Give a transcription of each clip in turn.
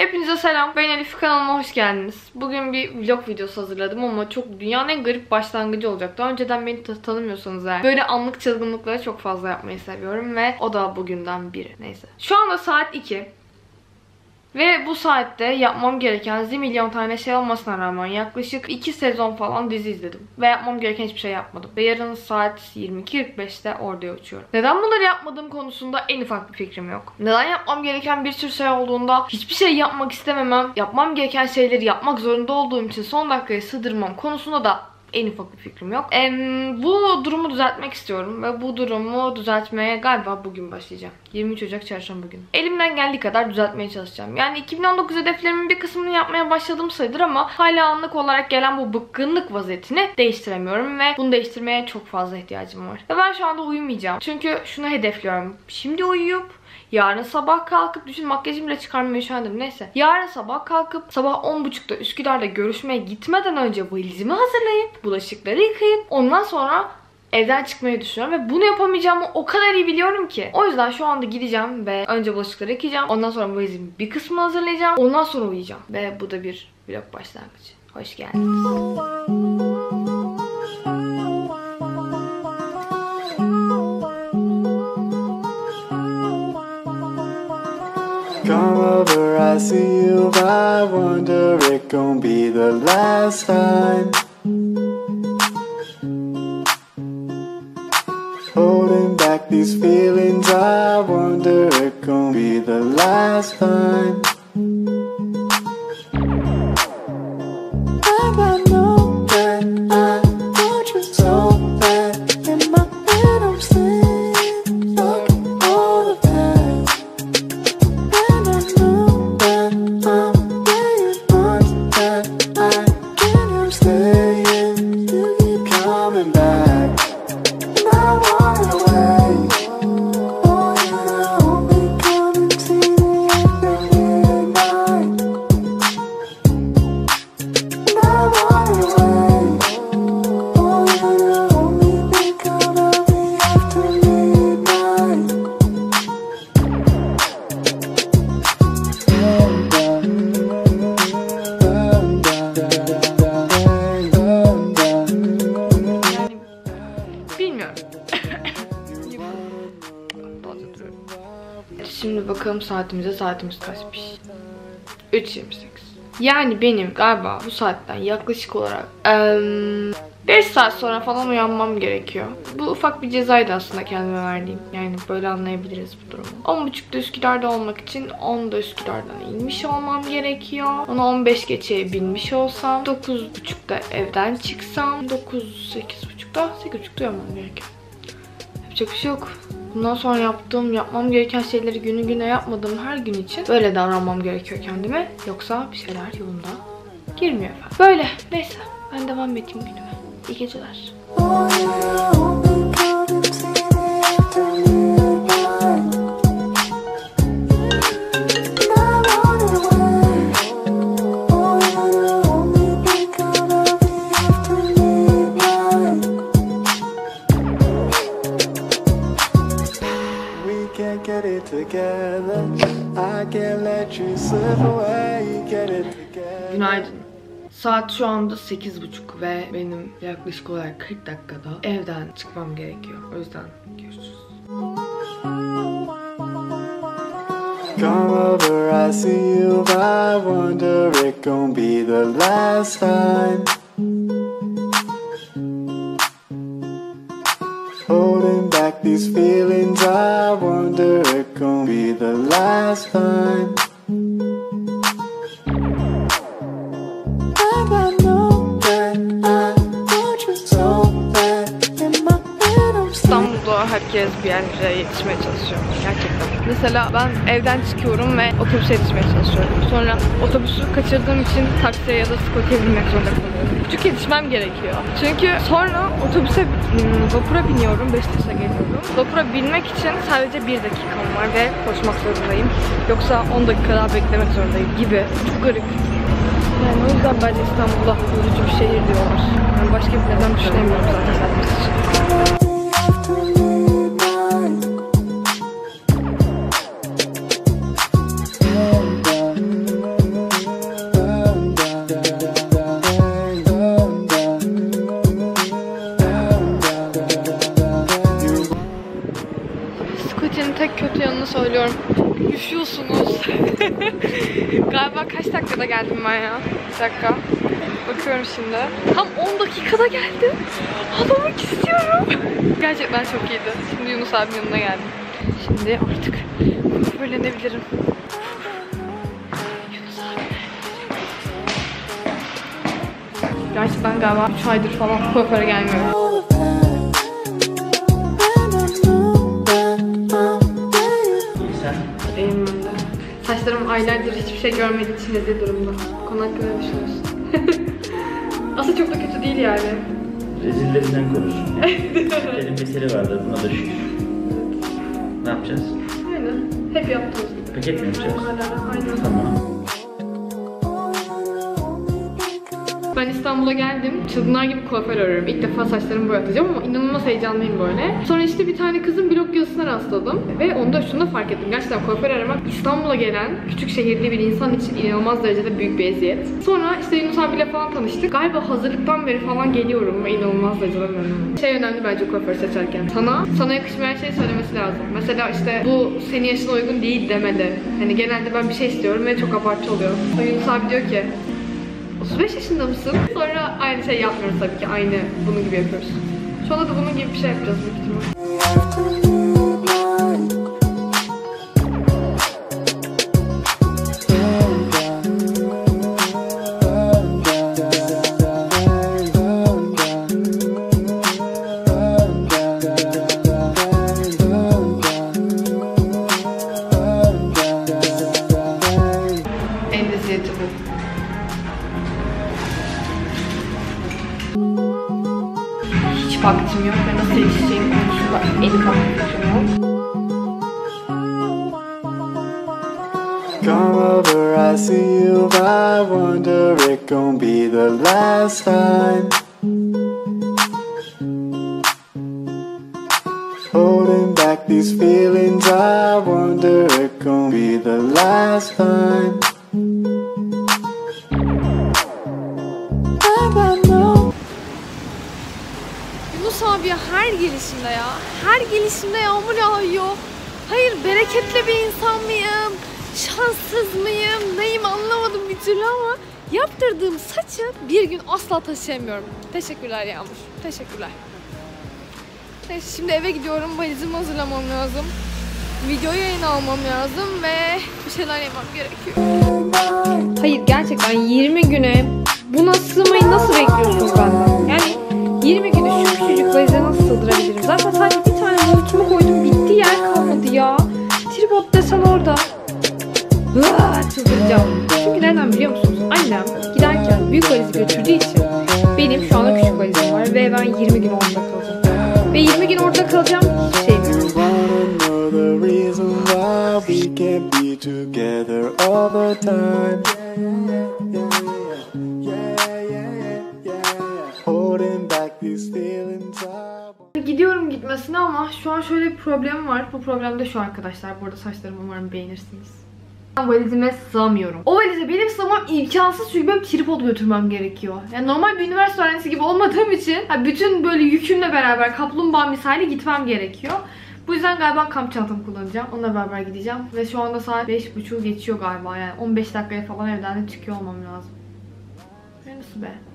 Hepinize selam. Ben Elif kanalıma hoş geldiniz. Bugün bir vlog videosu hazırladım ama çok dünyanın en garip başlangıcı olacak. Daha önceden beni ta- tanımıyorsanız eğer böyle anlık çılgınlıkları çok fazla yapmayı seviyorum ve o da bugünden biri. Neyse. Şu anda saat 2. Ve bu saatte yapmam gereken zilyon tane şey olmasına rağmen yaklaşık 2 sezon falan dizi izledim. Ve yapmam gereken hiçbir şey yapmadım. Ve yarın saat 22.45'te oraya uçuyorum. Neden bunları yapmadığım konusunda en ufak bir fikrim yok. Neden yapmam gereken bir sürü şey olduğunda hiçbir şey yapmak istememem, yapmam gereken şeyleri yapmak zorunda olduğum için son dakikaya sığdırmam konusunda da en ufak bir fikrim yok. Em, bu durumu düzeltmek istiyorum ve bu durumu düzeltmeye galiba bugün başlayacağım. 23 Ocak çarşamba günü. Elimden geldiği kadar düzeltmeye çalışacağım. Yani 2019 hedeflerimin bir kısmını yapmaya başladım sayılır ama hala anlık olarak gelen bu bıkkınlık vaziyetini değiştiremiyorum ve bunu değiştirmeye çok fazla ihtiyacım var. Ve ben şu anda uyumayacağım. Çünkü şunu hedefliyorum. Şimdi uyuyup Yarın sabah kalkıp düşün makyajımı bile çıkarmaya üşendim neyse. Yarın sabah kalkıp sabah 10.30'da Üsküdar'da görüşmeye gitmeden önce valizimi hazırlayıp bulaşıkları yıkayıp ondan sonra evden çıkmayı düşünüyorum ve bunu yapamayacağımı o kadar iyi biliyorum ki. O yüzden şu anda gideceğim ve önce bulaşıkları yıkayacağım. Ondan sonra valizimin bir kısmını hazırlayacağım. Ondan sonra uyuyacağım. Ve bu da bir vlog başlangıcı. Hoş geldiniz. Come over, I see you. I wonder it gon' be the last time. Holding back these feelings, I wonder it gon' be the last time. Bakalım saatimize. Saatimiz kaçmış? 3.28. Yani benim galiba bu saatten yaklaşık olarak 5 saat sonra falan uyanmam gerekiyor. Bu ufak bir cezaydı aslında kendime verdiğim. Yani böyle anlayabiliriz bu durumu. 10.30'da Üsküdar'da olmak için 10'da Üsküdar'dan inmiş olmam gerekiyor. Ona 15 geçeye binmiş olsam 9.30'da evden çıksam 9 8.30'da 8.30'da uyanmam gerekiyor. Yapacak bir şey yok. Bundan sonra yaptığım, yapmam gereken şeyleri günü güne yapmadığım her gün için böyle davranmam gerekiyor kendime. Yoksa bir şeyler yolunda girmiyor efendim. Böyle. Neyse. Ben devam edeyim günüme. İyi geceler. Get it together. I can't let you slip away. Get it together. Günaydın. Saat şu anda 8.30 ve benim yaklaşık olarak 40 dakikada evden çıkmam gerekiyor. O yüzden görüşürüz. Come over, I see you. I wonder it gon' be the last time. Holding back these feelings, last time. Herkes bir yerlere yetişmeye çalışıyor. Gerçekten. Mesela ben evden çıkıyorum ve otobüse yetişmeye çalışıyorum. Sonra otobüsü kaçırdığım için taksiye ya da skotiye binmek zorunda kalıyorum. Çünkü yetişmem gerekiyor. Çünkü sonra otobüse, hmm, vapura biniyorum. Beşiktaş'a geliyorum. Vapura binmek için sadece bir dakikam var ve koşmak zorundayım. Yoksa 10 dakika daha beklemek zorundayım gibi. Çok garip. Yani o yüzden bence İstanbul'da yorucu bir şehir diyorlar. Yani başka bir neden düşünemiyorum zaten. tek kötü yanını söylüyorum. Üşüyorsunuz. Galiba kaç dakikada geldim ben ya? Bir dakika. Bakıyorum şimdi. Tam 10 dakikada geldim. Ağlamak istiyorum. Gerçekten çok iyiydi. Şimdi Yunus abinin yanına geldim. Şimdi artık öğrenebilirim. Gerçi ben galiba 3 aydır falan kuaföre gelmiyorum. Aylardır hiçbir şey görmediği için rezil durumda. Bu konu hakkında ne düşünüyorsun? Aslında çok da kötü değil yani. rezillerinden korursun. Senin mesele vardır buna da şükür. Ne yapacağız? Aynen. Hep yaptığımız gibi. Paket mi yapacağız? Aynen. Tamam. Ben İstanbul'a geldim. Çılgınlar gibi kuaför arıyorum. İlk defa saçlarımı boyatacağım ama inanılmaz heyecanlıyım böyle. Sonra işte bir tane kızın blog yazısına rastladım. Ve onda şunu da fark ettim. Gerçekten kuaför aramak İstanbul'a gelen küçük şehirli bir insan için inanılmaz derecede büyük bir eziyet. Sonra işte Yunus abiyle falan tanıştık. Galiba hazırlıktan beri falan geliyorum ve inanılmaz derecede memnunum. Şey önemli bence kuaför seçerken. Sana, sana yakışmayan şey söylemesi lazım. Mesela işte bu senin yaşına uygun değil demedi. Hani genelde ben bir şey istiyorum ve çok abartı oluyor. Yunus abi diyor ki 35 yaşında mısın? Sonra aynı şey yapmıyoruz tabii ki. Aynı bunun gibi yapıyoruz. Şu da bunun gibi bir şey yapacağız büyük ihtimal. Yok konusunda en. Come over, I see you. I wonder it gon' be the last time. Holding back these feelings, I wonder it gon' be the last time. Her gelişimde ya. Her gelişimde yağmur yağıyor. Hayır bereketli bir insan mıyım? Şanssız mıyım? Neyim anlamadım bir türlü ama yaptırdığım saçı bir gün asla taşıyamıyorum. Teşekkürler Yağmur. Teşekkürler. Neyse şimdi eve gidiyorum. Valizimi hazırlamam lazım. Video yayın almam lazım ve bir şeyler yemem gerekiyor. Hayır gerçekten 20 güne buna sığmayı nasıl bekliyorsunuz benden? Yani 20 güne valize nasıl sığdırabilirim? Zaten sadece bir tane montumu koydum bitti yer kalmadı ya. Tripod desen orada. Çıldıracağım. Çünkü neden biliyor musunuz? Annem giderken büyük valizi götürdüğü için benim şu anda küçük valizim var ve ben 20 gün orada kalacağım. Ve 20 gün orada kalacağım şey together all the time? Gidiyorum gitmesine ama şu an şöyle bir problemim var. Bu problem de şu arkadaşlar. Bu arada saçlarımı umarım beğenirsiniz. Ben valizime sığamıyorum. O valize benim sığmam imkansız çünkü benim tripod götürmem gerekiyor. Yani normal bir üniversite öğrencisi gibi olmadığım için bütün böyle yükümle beraber kaplumbağa misali gitmem gerekiyor. Bu yüzden galiba kamp çantamı kullanacağım. Onunla beraber gideceğim. Ve şu anda saat 5.30 geçiyor galiba. Yani 15 dakikaya falan evden de çıkıyor olmam lazım. Nasıl be?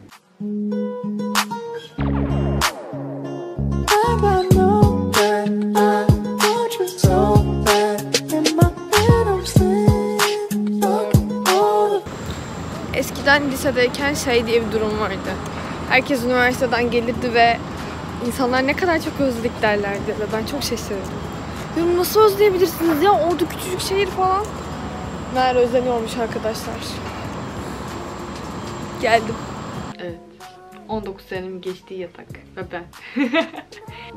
Eskiden lisedeyken şey diye bir durum vardı. Herkes üniversiteden gelirdi ve insanlar ne kadar çok özledik derlerdi ve ben çok şaşırdım. Diyorum nasıl özleyebilirsiniz ya orada küçücük şehir falan. Meğer özleniyormuş arkadaşlar. Geldim. Evet. 19 senemin geçtiği yatak ve ben.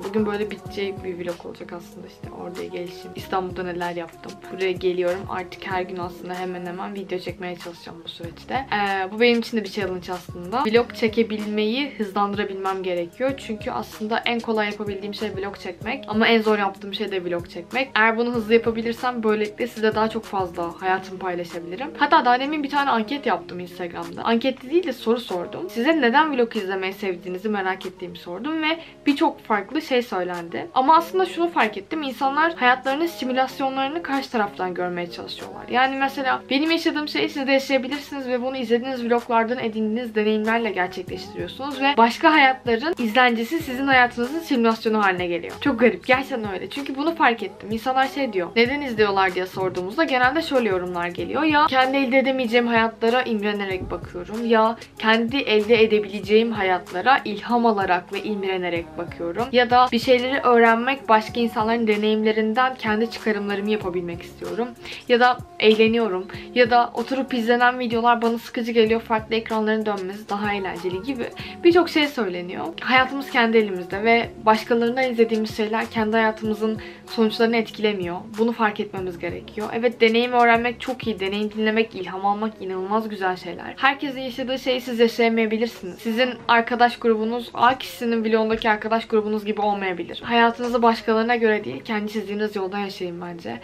Bugün böyle bitecek bir vlog olacak aslında işte oraya gelişim. İstanbul'da neler yaptım. Buraya geliyorum. Artık her gün aslında hemen hemen video çekmeye çalışacağım bu süreçte. Ee, bu benim için de bir challenge aslında. Vlog çekebilmeyi hızlandırabilmem gerekiyor. Çünkü aslında en kolay yapabildiğim şey vlog çekmek. Ama en zor yaptığım şey de vlog çekmek. Eğer bunu hızlı yapabilirsem böylelikle size daha çok fazla hayatımı paylaşabilirim. Hatta daha demin bir tane anket yaptım Instagram'da. Anket değil de soru sordum. Size neden vlog izlemeyi sevdiğinizi merak ettiğimi sordum ve birçok farklı şey söylendi. Ama aslında şunu fark ettim. İnsanlar hayatlarının simülasyonlarını karşı taraftan görmeye çalışıyorlar. Yani mesela benim yaşadığım şeyi siz de yaşayabilirsiniz ve bunu izlediğiniz vloglardan edindiğiniz deneyimlerle gerçekleştiriyorsunuz ve başka hayatların izlencesi sizin hayatınızın simülasyonu haline geliyor. Çok garip. Gerçekten öyle. Çünkü bunu fark ettim. İnsanlar şey diyor. Neden izliyorlar diye sorduğumuzda genelde şöyle yorumlar geliyor. Ya kendi elde edemeyeceğim hayatlara imrenerek bakıyorum. Ya kendi elde edebileceğim hayatlara ilham alarak ve imrenerek bakıyorum. Ya da bir şeyleri öğrenmek, başka insanların deneyimlerinden kendi çıkarımlarımı yapabilmek istiyorum. Ya da eğleniyorum. Ya da oturup izlenen videolar bana sıkıcı geliyor. Farklı ekranların dönmesi daha eğlenceli gibi. Birçok şey söyleniyor. Hayatımız kendi elimizde ve başkalarından izlediğimiz şeyler kendi hayatımızın sonuçlarını etkilemiyor. Bunu fark etmemiz gerekiyor. Evet deneyim öğrenmek çok iyi. Deneyim dinlemek, ilham almak inanılmaz güzel şeyler. Herkesin yaşadığı şeyi siz yaşayamayabilirsiniz. Sizin arkadaş grubunuz A kişisinin vlogundaki arkadaş grubunuz gibi olmayabilir. Hayatınızı başkalarına göre değil, kendi çizdiğiniz yolda yaşayın bence.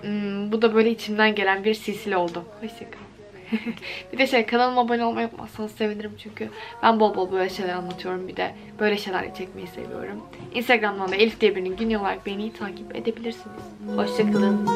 Hmm, bu da böyle içimden gelen bir silsile oldu. Hoşçakalın. bir de şey kanalıma abone olmayı unutmazsanız sevinirim çünkü ben bol bol böyle şeyler anlatıyorum. Bir de böyle şeyler çekmeyi seviyorum. Instagram'dan da Elif diye birinin gün olarak beni takip edebilirsiniz. Hoşçakalın.